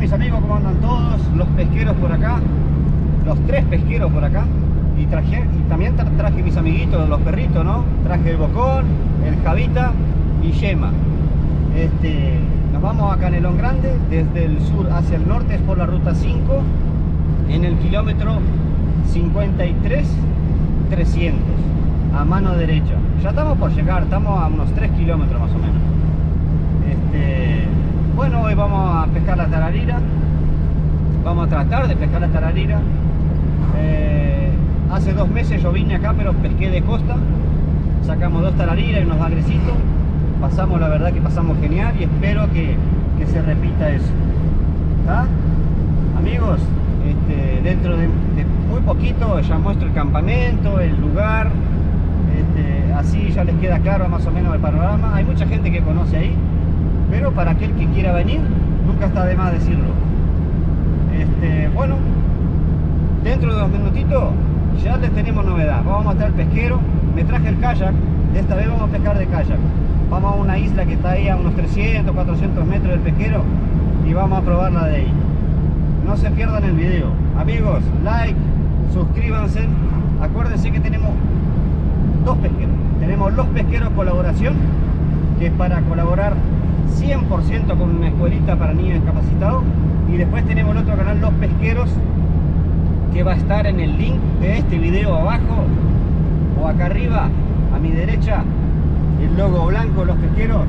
mis amigos, ¿cómo andan todos? Los pesqueros por acá, los tres pesqueros por acá. Y, traje, y también traje mis amiguitos, los perritos, ¿no? Traje el Bocón, el Javita y Yema. Este, nos vamos a Canelón Grande, desde el sur hacia el norte, es por la ruta 5, en el kilómetro 53 300, a mano derecha. Ya estamos por llegar, estamos a unos 3 kilómetros más o menos. Este, bueno, hoy vamos a pescar la tararira. Vamos a tratar de pescar la tararira. Eh, hace dos meses yo vine acá, pero pesqué de costa. Sacamos dos tarariras y unos agresitos. Pasamos, la verdad que pasamos genial y espero que, se repita eso. ¿Está? Amigos, este, dentro de, de, muy poquito ya muestro el campamento, el lugar. Este, así ya les queda claro más o menos el panorama. Hay mucha gente que conoce ahí pero para aquel que quiera venir, nunca está de más decirlo. Este, bueno, dentro de dos minutitos ya les tenemos novedad. Vamos a mostrar el pesquero, me traje el kayak, esta vez vamos a pescar de kayak. Vamos a una isla que está ahí a unos 300, 400 metros del pesquero y vamos a probarla de ahí. No se pierdan el video. Amigos, like, suscríbanse. Acuérdense que tenemos dos pesqueros. Tenemos los pesqueros colaboración, que es para colaborar 100% con una escuelita para niños discapacitados. Y después tenemos el otro canal Los Pesqueros que va a estar en el link de este video abajo o acá arriba a mi derecha el logo blanco Los Pesqueros.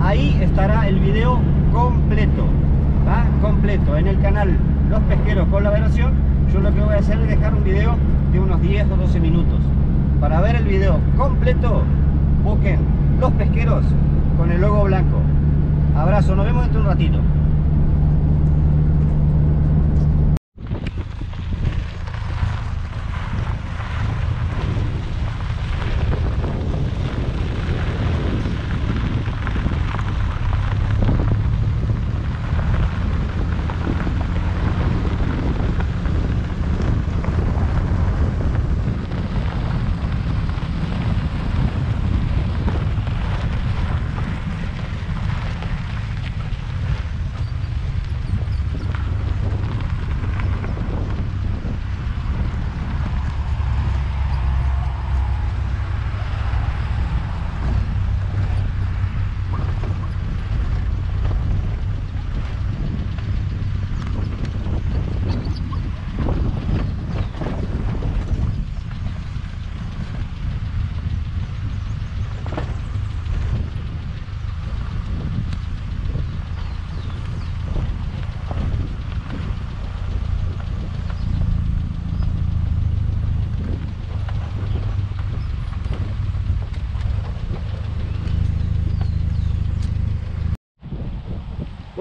Ahí estará el video completo ¿va? completo en el canal Los Pesqueros con la versión yo lo que voy a hacer es dejar un video de unos 10 o 12 minutos. Para ver el video completo busquen Los Pesqueros con el logo blanco. Abrazo, nos vemos dentro de un ratito.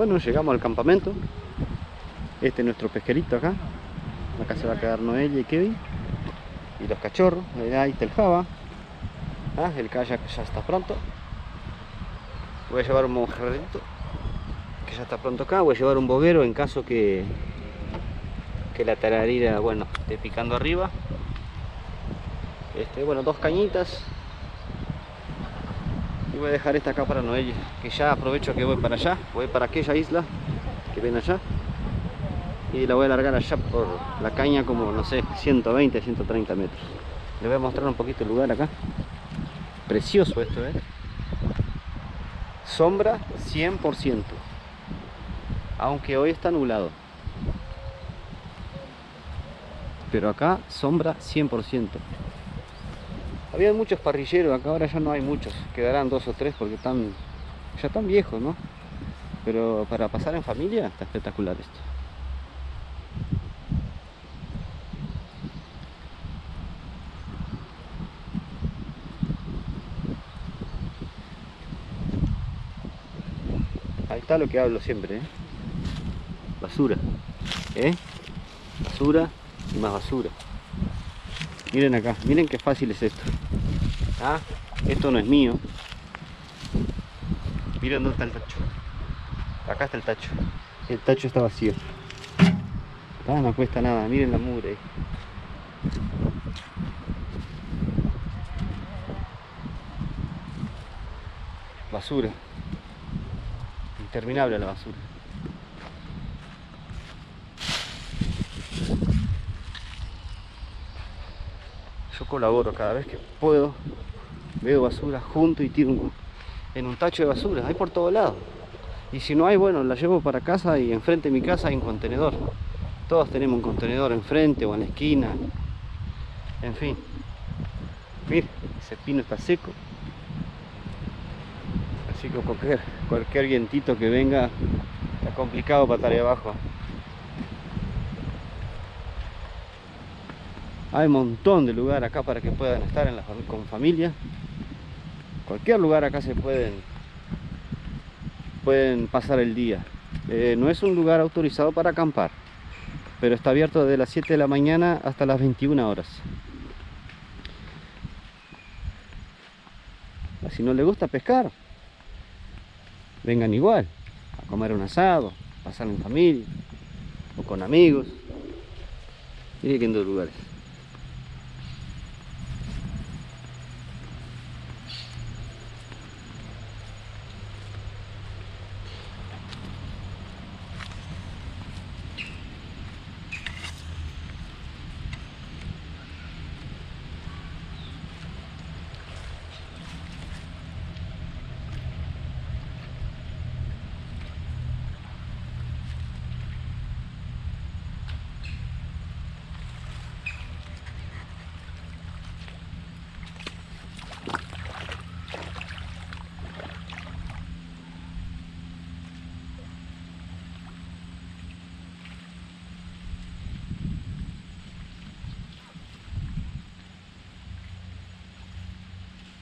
Bueno, llegamos al campamento. Este es nuestro pesquerito acá. Acá se va a quedar Noelia y Kevin. Y los cachorros. Ahí está el Java. Ah, el kayak ya está pronto. Voy a llevar un mojarrito que ya está pronto acá. Voy a llevar un boguero en caso que, que la tararira, bueno, esté picando arriba. Este, bueno, dos cañitas. Y voy a dejar esta acá para Noelia, que ya aprovecho que voy para allá. Voy para aquella isla que ven allá. Y la voy a largar allá por la caña como, no sé, 120, 130 metros. Les voy a mostrar un poquito el lugar acá. Precioso esto, ¿eh? Sombra 100%. Aunque hoy está nublado. Pero acá sombra 100%. Había muchos parrilleros, acá ahora ya no hay muchos. Quedarán dos o tres porque están ya están viejos, ¿no? Pero para pasar en familia está espectacular esto. Ahí está lo que hablo siempre, ¿eh? Basura, ¿eh? Basura y más basura. Miren acá, miren qué fácil es esto. Ah, esto no es mío. Miren dónde está el tacho. Acá está el tacho. El tacho está vacío. Ah, no cuesta nada, miren la mugre. Basura. Interminable la basura. Yo colaboro cada vez que puedo. Veo basura junto y tiro en un tacho de basura. Hay por todos lados. Y si no hay, bueno, la llevo para casa y enfrente de mi casa hay un contenedor. Todos tenemos un contenedor enfrente o en la esquina. En fin. Mira, ese pino está seco. Así que cualquier, cualquier que venga está complicado para estar ahí abajo. Hay un montón de lugar acá para que puedan estar con familia. Cualquier lugar acá se pueden pueden pasar el día. Eh, no es un lugar autorizado para acampar, pero está abierto desde las 7 de la mañana hasta las 21 horas. Si no le gusta pescar, vengan igual, a comer un asado, pasar en familia o con amigos. Mire que en lugares.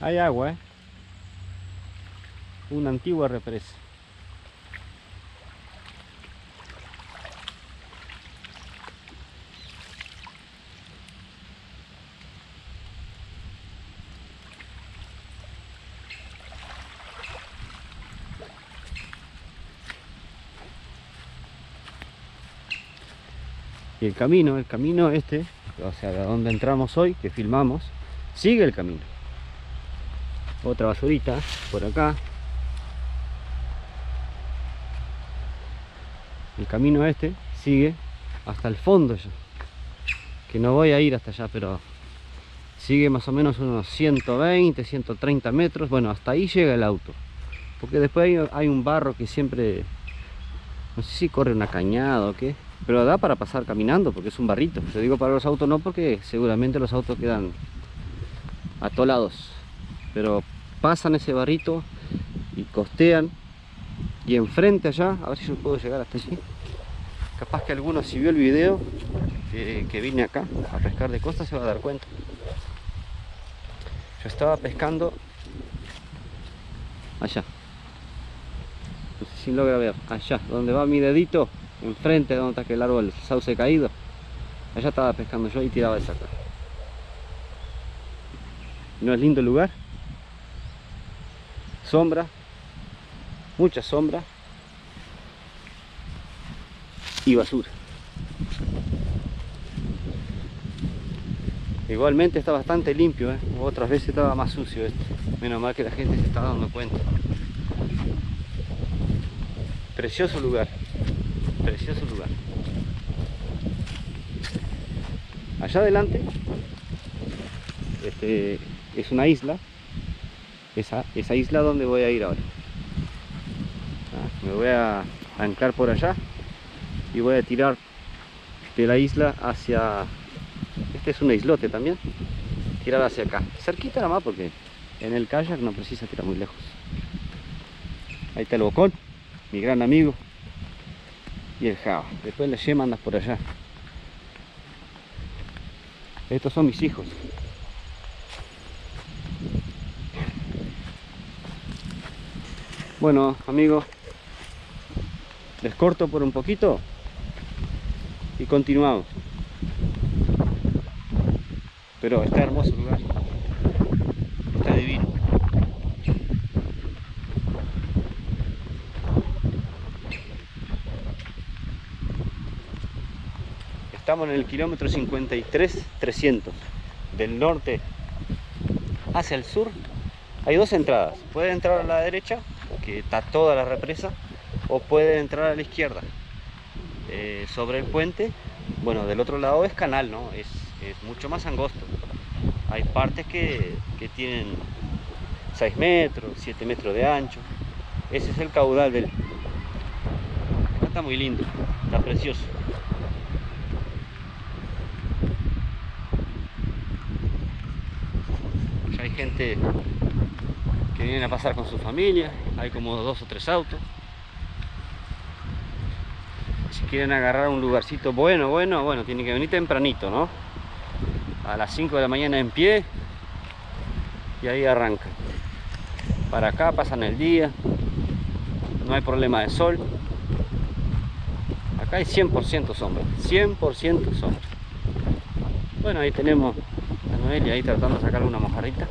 Hay agua, ¿eh? Una antigua represa. Y el camino, el camino este, o sea, de donde entramos hoy, que filmamos, sigue el camino otra basurita por acá. El camino este sigue hasta el fondo ya que no voy a ir hasta allá pero sigue más o menos unos 120 130 metros. Bueno hasta ahí llega el auto porque después hay, un barro que siempre no sé si corre una cañada o qué pero da para pasar caminando porque es un barrito. Yo digo para los autos no porque seguramente los autos quedan atolados pero pasan ese barrito y costean y enfrente allá, a ver si yo puedo llegar hasta allí. Capaz que alguno si vio el video que vine acá a pescar de costa se va a dar cuenta. Yo estaba pescando allá. No sé si logra ver. Allá donde va mi dedito enfrente donde está aquel árbol sauce caído. Allá estaba pescando yo y tiraba esa acá. No es lindo el lugar sombra, mucha sombra y basura. Igualmente está bastante limpio, ¿eh? otras veces estaba más sucio este. Menos mal que la gente se está dando cuenta. Precioso lugar, precioso lugar. Allá adelante este, es una isla esa, isla donde voy a ir ahora. Ah, me voy a anclar por allá y voy a tirar de la isla hacia este es un islote también tirar hacia acá. Cerquita nada más porque en el kayak no precisa tirar muy lejos. Ahí está el bocón mi gran amigo y el java. Después la yema andas por allá. Estos son mis hijos Bueno, amigos, les corto por un poquito y continuamos. Pero está hermoso el lugar. Está divino. Estamos en el kilómetro 53 300 del norte hacia el sur. Hay dos entradas. Puede entrar a la derecha que está toda la represa, o pueden entrar a la izquierda. Eh, sobre el puente, bueno, del otro lado es canal, ¿no? Es, es mucho más angosto. Hay partes que, que tienen 6 metros, 7 metros de ancho. Ese es el caudal del... Está muy lindo, está precioso. Ya hay gente que viene a pasar con su familia, hay como dos o tres autos. Si quieren agarrar un lugarcito bueno, bueno, bueno, tienen que venir tempranito, ¿no? A las 5 de la mañana en pie y ahí arrancan. Para acá pasan el día, no hay problema de sol. Acá hay 100% sombra, 100% sombra. Bueno, ahí tenemos a Noelia ahí tratando de sacar una mojarrita.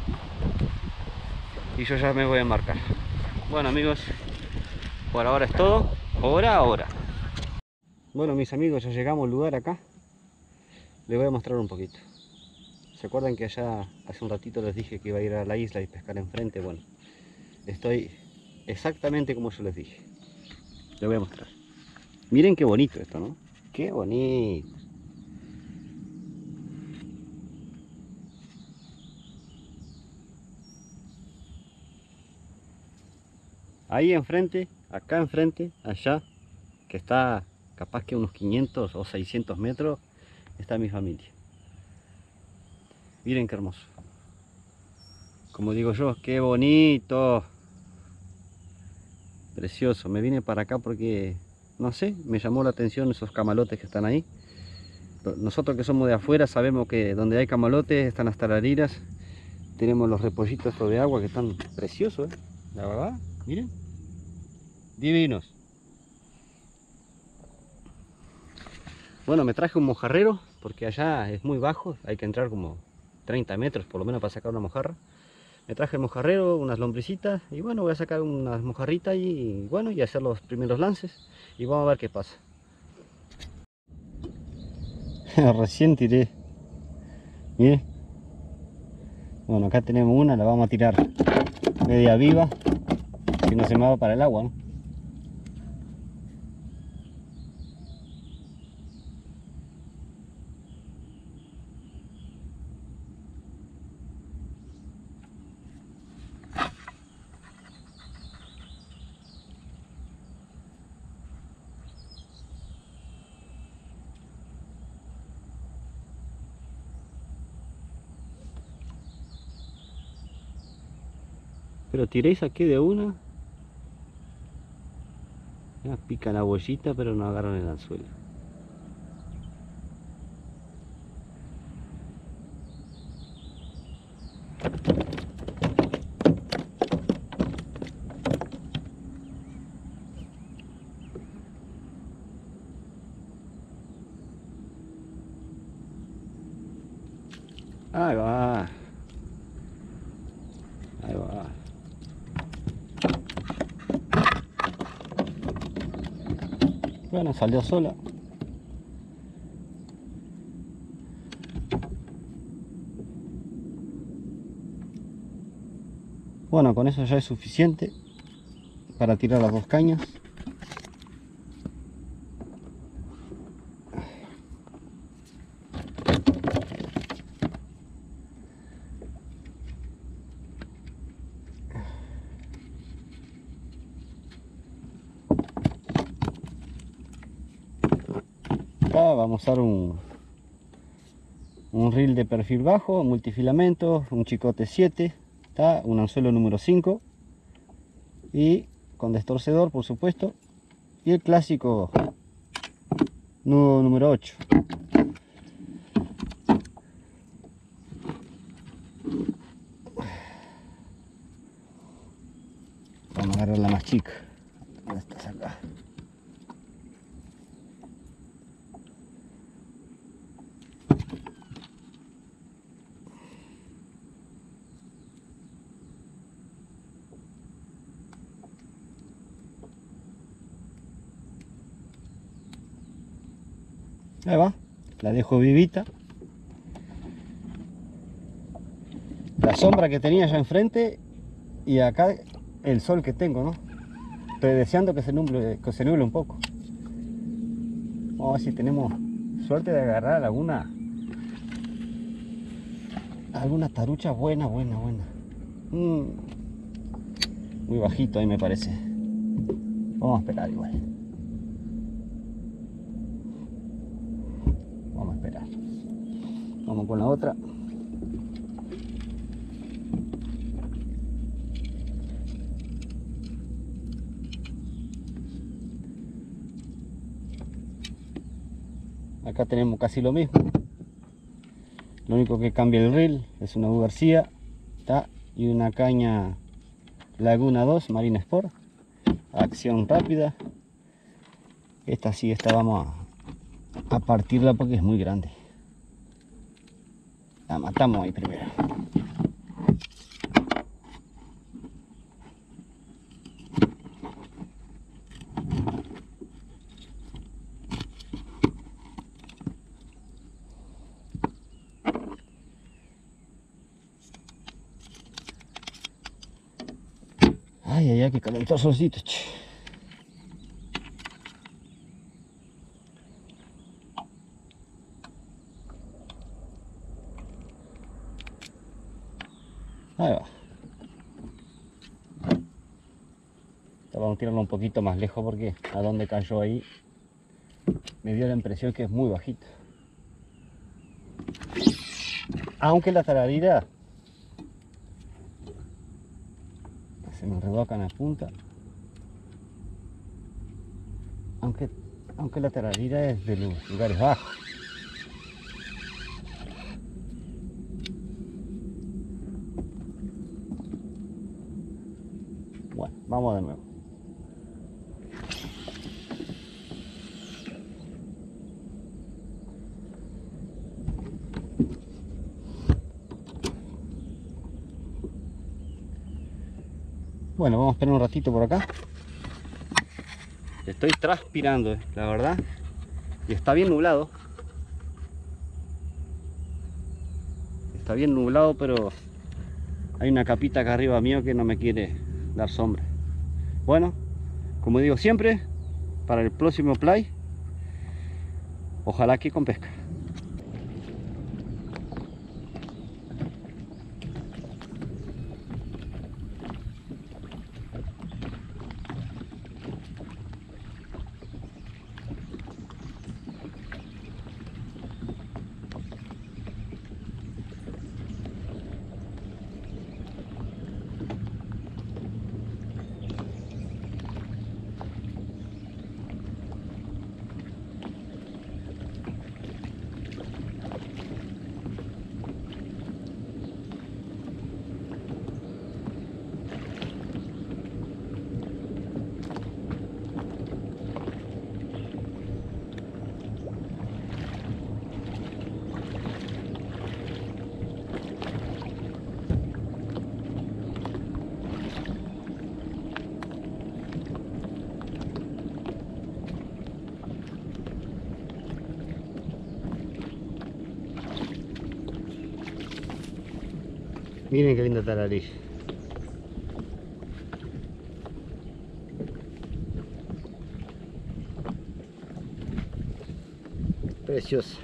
Y yo ya me voy a embarcar. Bueno amigos, por ahora es todo. Hora a hora. Bueno mis amigos, ya llegamos al lugar acá. Les voy a mostrar un poquito. ¿Se acuerdan que allá hace un ratito les dije que iba a ir a la isla y pescar enfrente? Bueno, estoy exactamente como yo les dije. Les voy a mostrar. Miren qué bonito esto, ¿no? Qué bonito. Ahí enfrente, acá enfrente, allá, que está capaz que unos 500 o 600 metros, está mi familia. Miren qué hermoso. Como digo yo, qué bonito. Precioso. Me vine para acá porque, no sé, me llamó la atención esos camalotes que están ahí. Nosotros que somos de afuera sabemos que donde hay camalotes están las tarariras. Tenemos los repollitos de agua que están preciosos, ¿eh? La verdad, miren. Divinos. Bueno, me traje un mojarrero porque allá es muy bajo. Hay que entrar como 30 metros por lo menos para sacar una mojarra. Me traje el mojarrero, unas lombricitas y bueno, voy a sacar unas mojarritas y, bueno, y hacer los primeros lances y vamos a ver qué pasa. Recién tiré. Miren. Bueno, acá tenemos una, la vamos a tirar media viva, si no se me va para el agua, Pero tiréis aquí de una. Ya pican la bollita pero no agarran el anzuelo. Bueno, salió sola. Bueno, con eso ya es suficiente para tirar las dos cañas. vamos a usar un, un reel de perfil bajo, multifilamento, un chicote 7, un anzuelo número 5 y con destorcedor por supuesto y el clásico nudo número 8. Vamos a agarrar la más chica. Ahí va, la dejo vivita. La sombra que tenía allá enfrente y acá el sol que tengo, ¿no? Estoy deseando que se nuble, que se nuble un poco. Vamos a ver si tenemos suerte de agarrar alguna alguna tarucha buena, buena, buena. Mm. Muy bajito ahí me parece. Vamos a esperar igual. Vamos a esperar. Con la otra. Acá tenemos casi lo mismo. Lo único que cambia el reel es una U García y una caña Laguna 2 Marina Sport. Acción rápida. Esta sí, esta vamos a partirla porque es muy grande. Ah, mata a mãe primeiro. Ai, ai, ai, que calentosozito, tch. Tirarlo un poquito más lejos porque a donde cayó ahí me dio la impresión que es muy bajito. Aunque la tararira se me enredó acá en la punta. Aunque, aunque la tararira es de los lugares bajos. Bueno, vamos de nuevo. Bueno, vamos a esperar un ratito por acá. Estoy transpirando, eh, la verdad. Y está bien nublado. Está bien nublado, pero hay una capita acá arriba mío que no me quiere dar sombra. Bueno, como digo siempre, para el próximo play, ojalá que con pesca. Miren qué linda tararilla. Preciosa.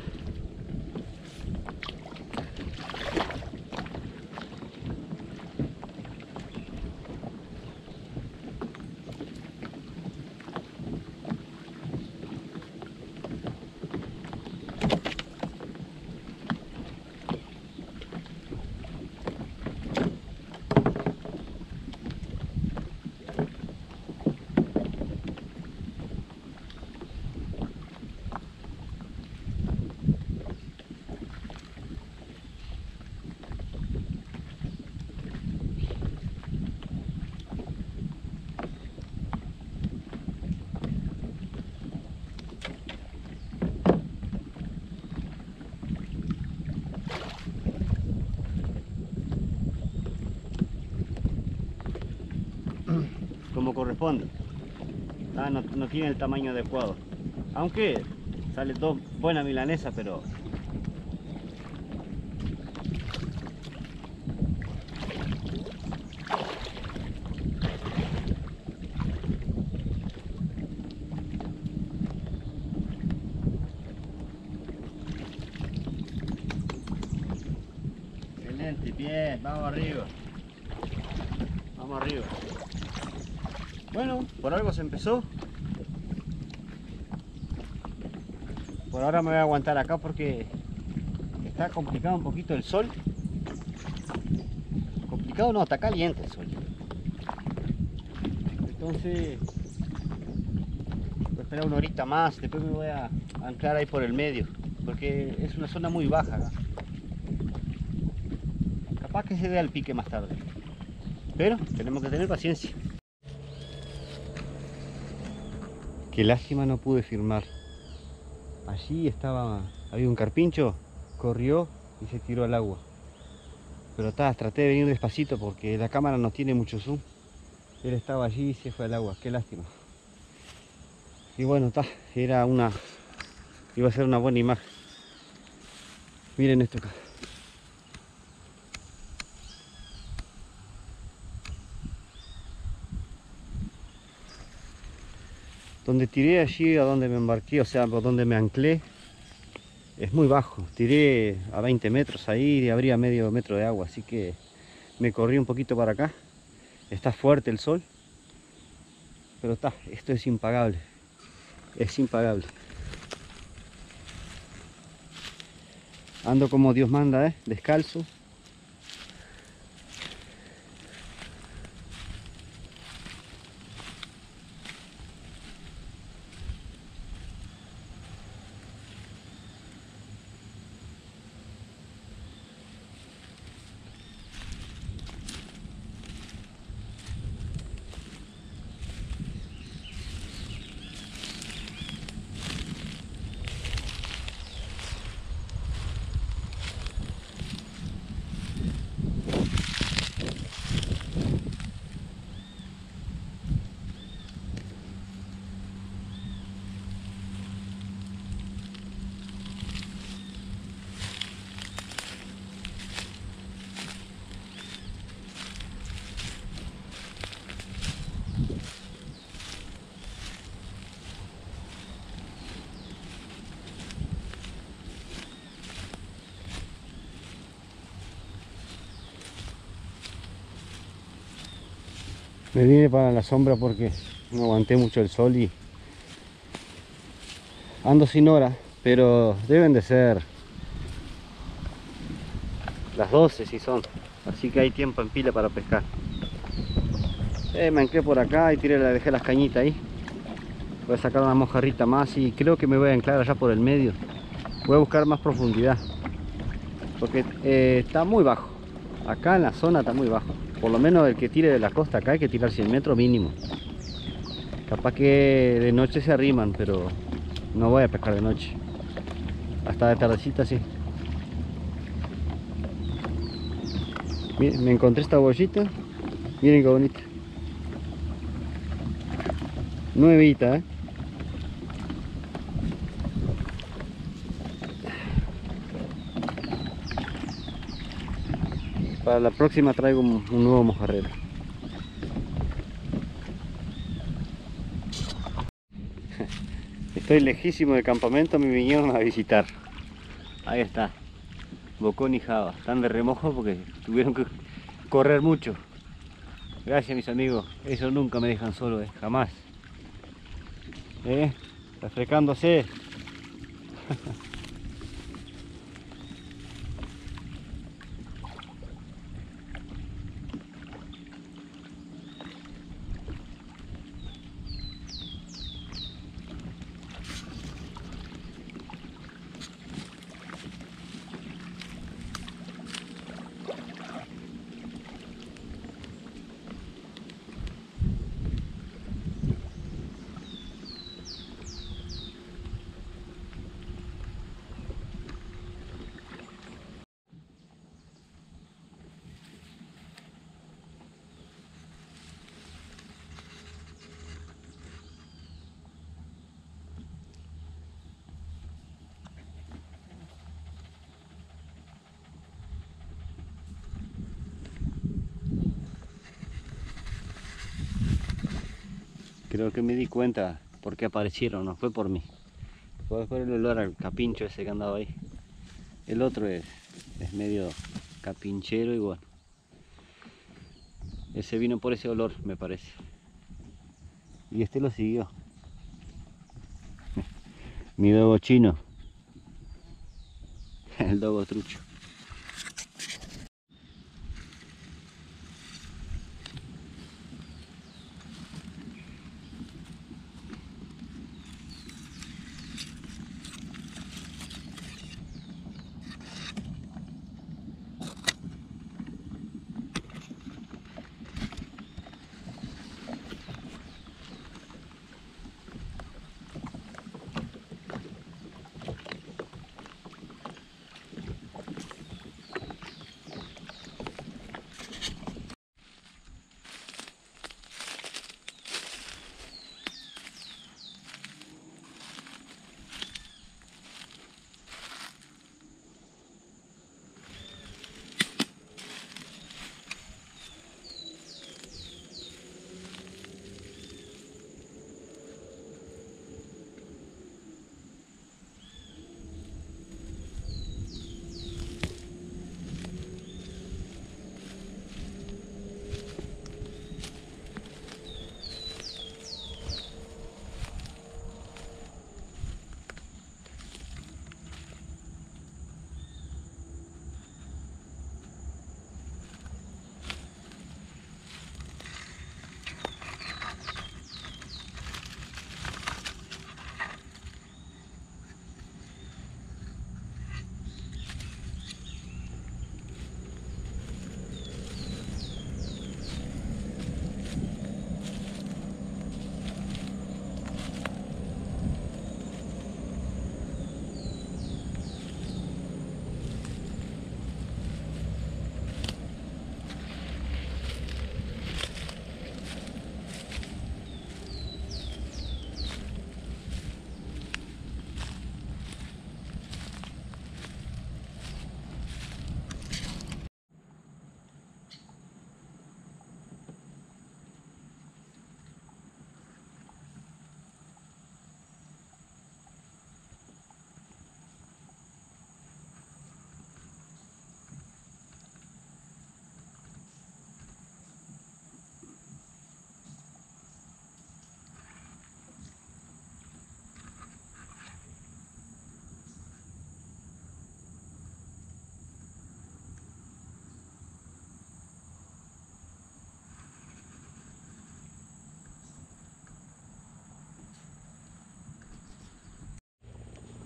como Ah, no, no tiene el tamaño adecuado. Aunque sale todo buena milanesa, pero el nene. Excelente, bien, vamos arriba. Vamos arriba. Bueno, por algo empezó. Por ahora me voy a aguantar acá porque está complicado un poquito el sol. Complicado no, está caliente el sol. Entonces, voy a esperar una horita más, después me voy a anclar ahí por el medio, porque es una zona muy baja acá. Capaz que se dé al pique más tarde. Pero tenemos que tener paciencia. Qué lástima no pude firmar. Allí estaba, había un carpincho, corrió y se tiró al agua. Pero está, traté de venir despacito porque la cámara no tiene mucho zoom. Él estaba allí y se fue al agua, qué lástima. Y bueno, está, era una, iba a ser una buena imagen. Miren esto acá. Donde tiré allí, a donde me embarqué, o sea, por donde me anclé, es muy bajo. Tiré a 20 metros ahí y habría medio metro de agua, así que me corrí un poquito para acá. Está fuerte el sol, pero está, esto es impagable. Es impagable. Ando como Dios manda, ¿eh? descalzo. Me vine para la sombra porque no aguanté mucho el sol y ando sin hora, pero deben de ser las 12 si son, así que hay tiempo en pila para pescar. Eh, me anclé por acá y tiré, dejé las cañitas ahí. Voy a sacar una mojarrita más y creo que me voy a anclar allá por el medio. Voy a buscar más profundidad, porque eh, está muy bajo. Acá en la zona está muy bajo por lo menos el que tire de la costa acá hay que tirar 100 metros mínimo. Capaz que de noche se arriman pero no voy a pescar de noche. Hasta de tardecita sí. Miren, me encontré esta bollita miren qué bonita. Nuevita ¿eh? Para la próxima traigo un, nuevo mojarrero. Estoy lejísimo del campamento, me vinieron a visitar. Ahí está. Bocón y Java. Están de remojo porque tuvieron que correr mucho. Gracias mis amigos. Eso nunca me dejan solo, eh. jamás. ¿Eh? Refrescándose. Creo que me di cuenta por qué aparecieron, no fue por mí. Fue por el olor al capincho ese que andaba ahí. El otro es, es medio Capinchero y bueno. Ese vino por ese olor, me parece. Y este lo siguió. Mi dogo chino. El dogo trucho.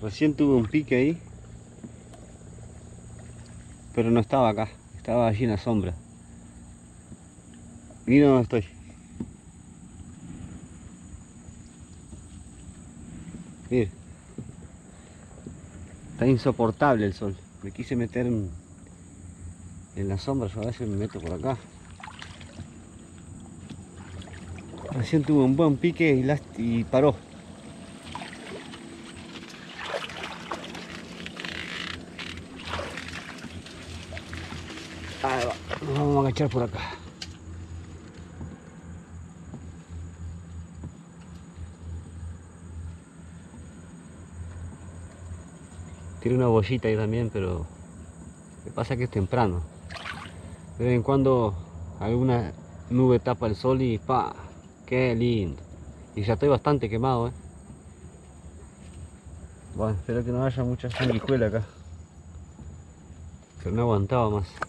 Recién tuve un pique ahí. Pero no estaba acá. Estaba allí en la sombra. Mira dónde estoy. Mire. Está insoportable el sol. Me quise meter en, la sombra. Yo a veces me meto por acá. Recién tuve un buen pique y, last- y paró. Agachar por acá. Tiene una bollita ahí también, pero que pasa que es temprano. De vez en cuando alguna nube tapa el sol y pa, qué lindo. Y ya estoy bastante quemado, eh. Bueno, espero que no haya mucha sanguijuela acá. Pero no aguantaba más.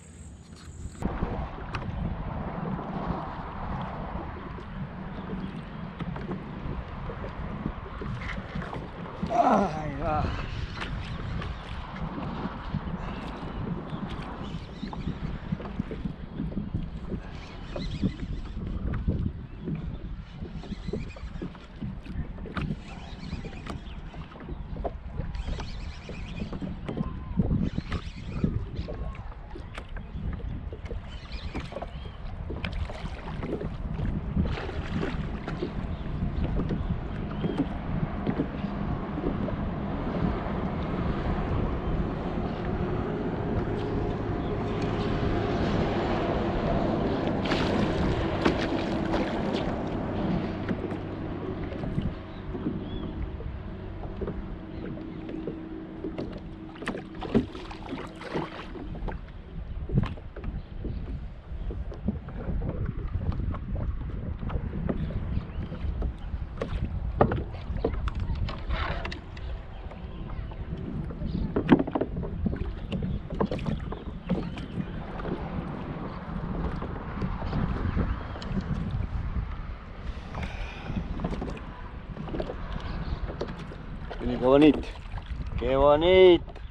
¡Qué bonito!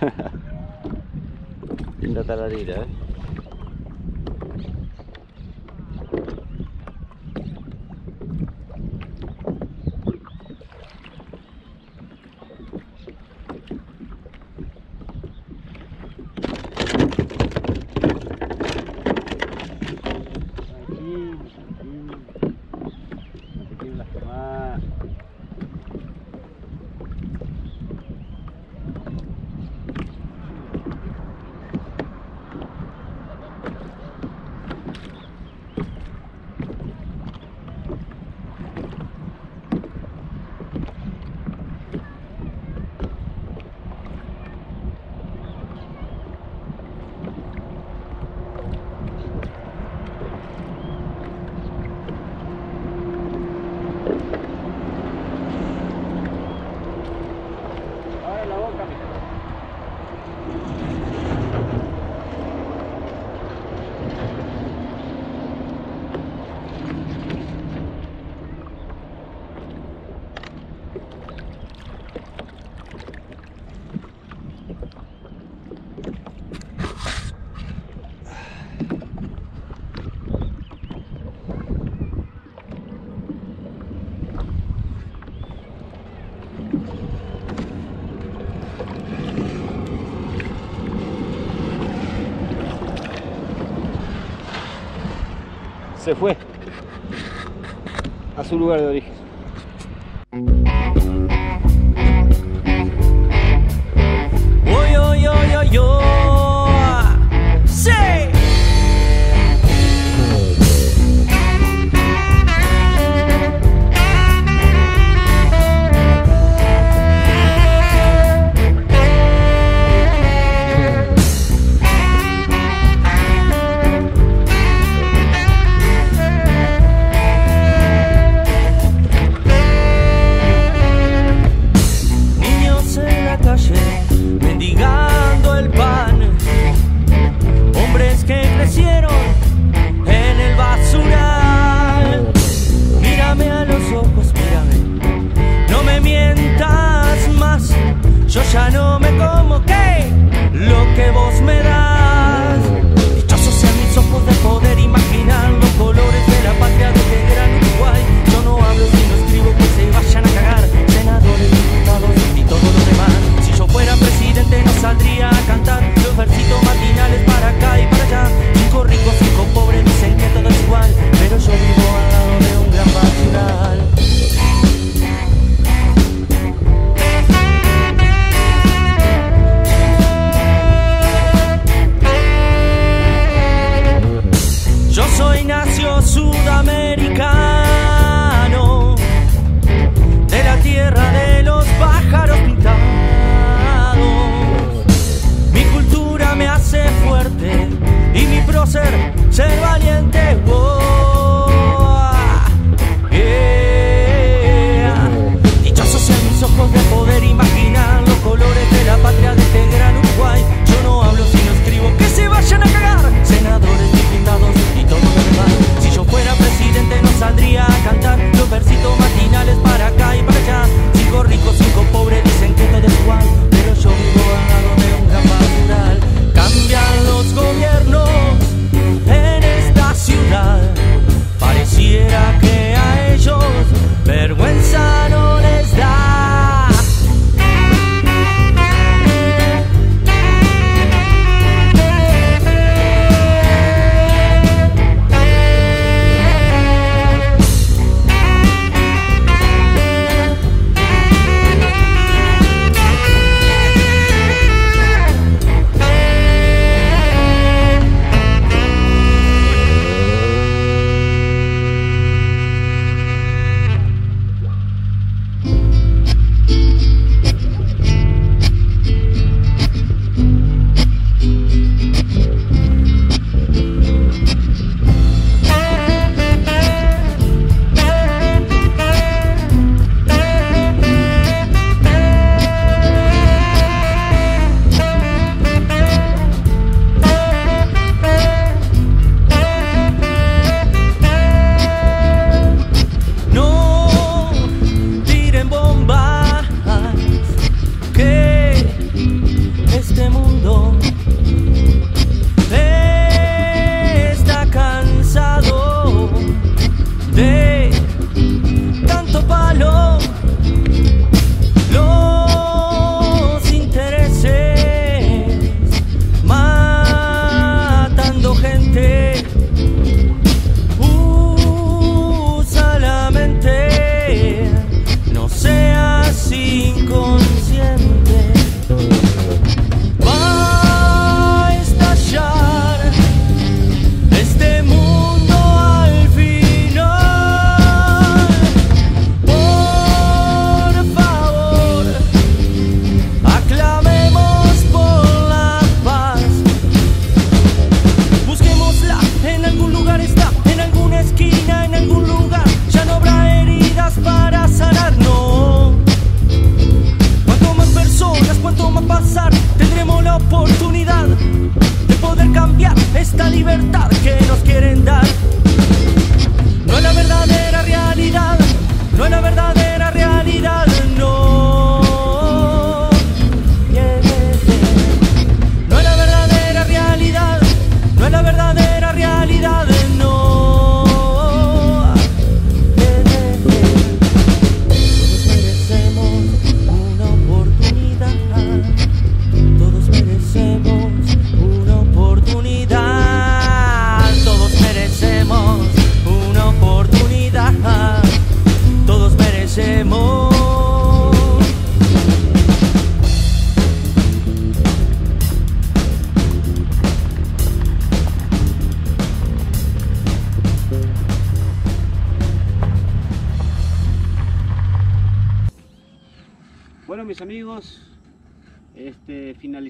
Linda taladera, ¿eh? se fue a su lugar de origen.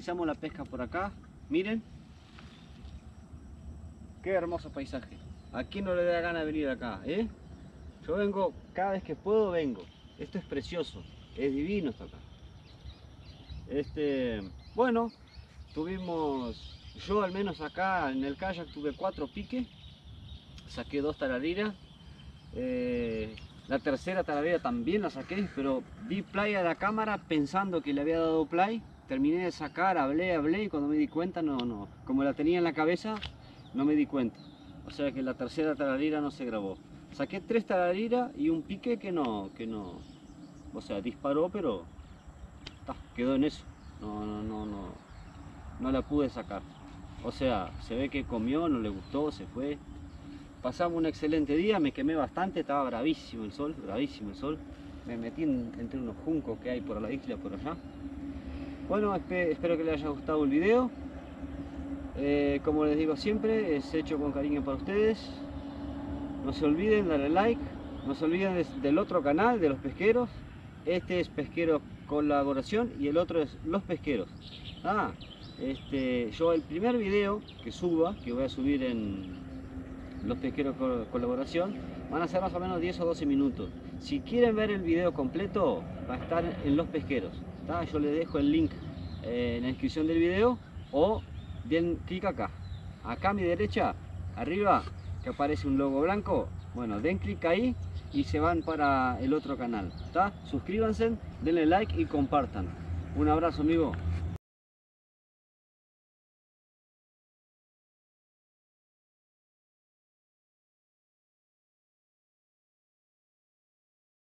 Finalizamos la pesca por acá. Miren. Qué hermoso paisaje. ¿A quién no le da gana de venir acá? eh? Yo vengo, cada vez que puedo vengo. Esto es precioso, es divino esto acá. Este, bueno, tuvimos, yo al menos acá en el kayak tuve cuatro piques, saqué dos tarariras, eh, la tercera tararira también la saqué, pero di play a la cámara pensando que le había dado play, terminé de sacar, hablé, hablé y cuando me di cuenta, no, no, como la tenía en la cabeza, no me di cuenta. O sea que la tercera tararira no se grabó. Saqué tres tarariras y un pique que no, que no, o sea, disparó, pero ta, quedó en eso. No, no, no, no, no la pude sacar. O sea, se ve que comió, no le gustó, se fue. Pasamos un excelente día, me quemé bastante, estaba bravísimo el sol, bravísimo el sol. Me metí en- entre unos juncos que hay por la isla, por allá. Bueno, espe- espero que les haya gustado el video. Eh, como les digo siempre, es hecho con cariño para ustedes. No se olviden darle like, no se olviden del otro canal de los pesqueros. Este es Pesquero Colaboración y el otro es Los Pesqueros. Ah, este, yo el primer video que suba, que voy a subir en Los Pesqueros Co- Colaboración, van a ser más o menos 10 o 12 minutos. Si quieren ver el video completo, va a estar en Los Pesqueros. Yo les dejo el link eh, en la descripción del video o den clic acá. Acá a mi derecha, arriba, que aparece un logo blanco. Bueno, den clic ahí y se van para el otro canal. ¿tá? Suscríbanse, denle like y compartan. Un abrazo amigo.